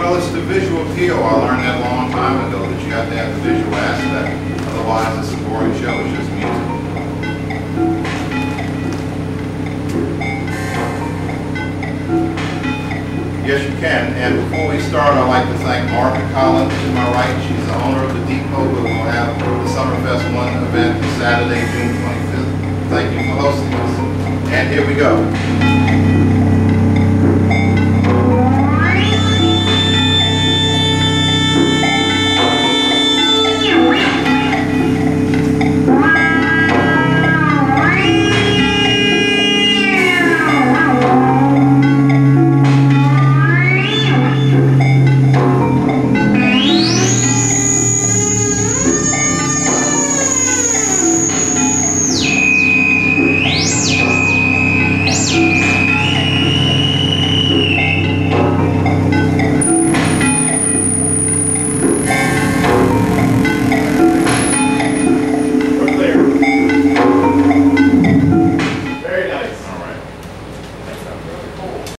Well, it's the visual appeal. I learned that a long time ago, that you have to have the visual aspect. Otherwise, it's a boring show, it's just music. Yes, you can. And before we start, I'd like to thank Martha Collins to my right. She's the owner of the Depot. We will have the Summerfest One event Saturday, June 25th. Thank you for hosting us. And here we go.